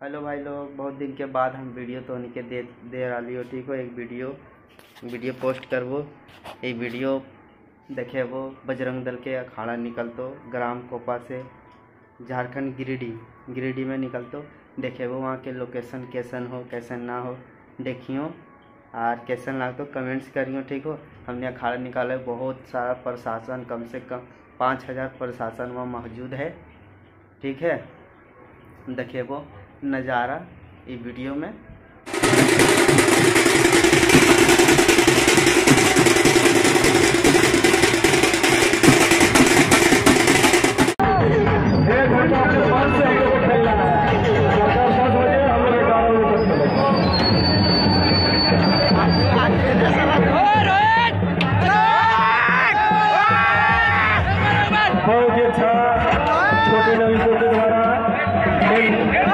Hello भाई लोग, बहुत दिन के बाद हम वीडियो तो के दे दे रही हो, ठीक हो? एक वीडियो वीडियो पोस्ट करबो ये वीडियो देखे वो बजरंग दल के अखाड़ा निकलतो, ग्राम कोपा से झारखंड गिरिडीह गिरिडीह में निकलतो। देखे वो वहाँ के लोकेशन कैसन हो, कैसन ना हो, देखियो। और कैसन लागतो, कमेंट्स करियो, ठीक हो? हमने अखाड़ा निकाले, बहुत सारा प्रशासन, कम से कम पाँच हज़ार प्रशासन वहाँ मौजूद है, ठीक है? देखे वो नज़ारा ये वीडियो में।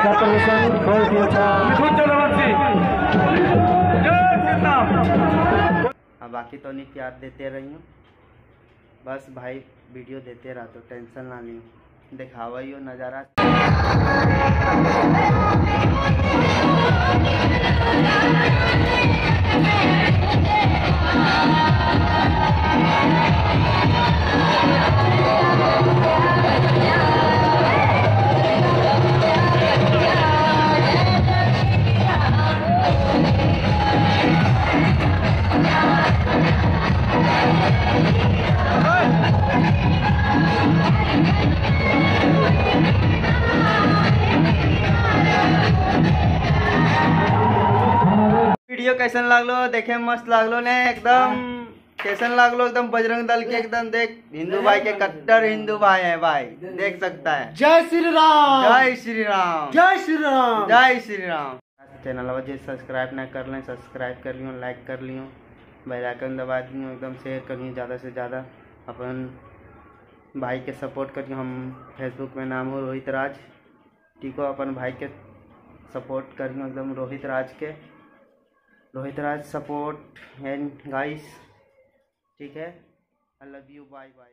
खेल का प्रदर्शन बहुत ही, बाकी तो नहीं, प्यार देते रही हूँ। बस भाई, वीडियो देते रहा तो टेंशन ना लियो। दिखावा ही हो नज़ारा। वीडियो कैसन लागलो? देखे मस्त लागलो ने एकदम। कैसन लागलो? एकदम बजरंग दल के एकदम देख। हिंदू भाई के कट्टर हिंदू भाई है भाई। देख। सकता है। जय श्री राम जय श्री राम जय श्री राम जय श्री राम चैनल जे सब्सक्राइब ना कर लें सब्सक्राइब कर लियो लाइक कर लियो। बेल आइकन दबा दियो एकदम शेयर करियो ज़्यादा से ज़्यादा। अपन भाई के सपोर्ट करियो। हम फेसबुक में नाम हो रोहित राज। ठीक हो अपन भाई के सपोर्ट करियो एकदम रोहित राज के। Rohit Raj support and guys ठीक है? I love you bye bye